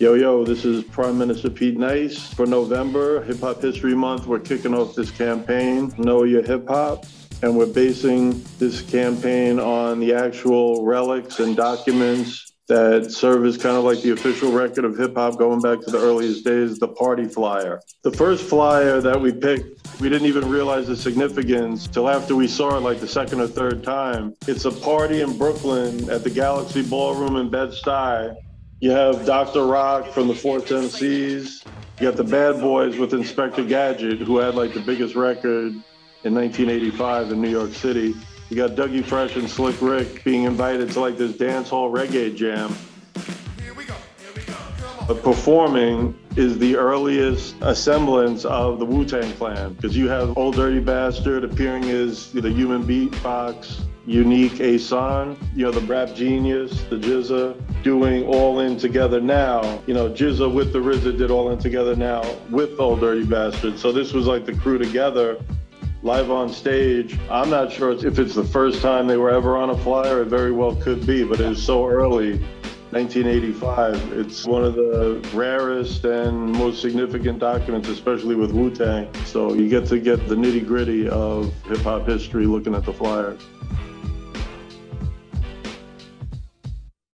Yo, yo, this is Prime Minister Pete Nice. For November, Hip Hop History Month, we're kicking off this campaign, Know Your Hip Hop. And we're basing this campaign on the actual relics and documents that serve as kind of like the official record of hip hop going back to the earliest days, the party flyer. The first flyer that we picked, we didn't even realize the significance till after we saw it like the second or third time. It's a party in Brooklyn at the Galaxy Ballroom in Bed-Stuy. You have Dr. Rock from the Force MCs. You got the Bad Boys with Inspector Gadget, who had like the biggest record in 1985 in New York City. You got Dougie Fresh and Slick Rick being invited to like this dance hall reggae jam. Performing is the earliest assemblance of the Wu Tang Clan because you have Old Dirty Bastard appearing as the human beatbox, unique Ason, you know, the rap genius, the GZA, doing All In Together Now. You know, GZA with the RZA did All In Together Now with Old Dirty Bastard. So this was like the crew together live on stage. I'm not sure if it's the first time they were ever on a flyer. It very well could be, but it was so early. 1985. It's one of the rarest and most significant documents, especially with Wu Tang. So you get to get the nitty gritty of hip hop history looking at the flyer.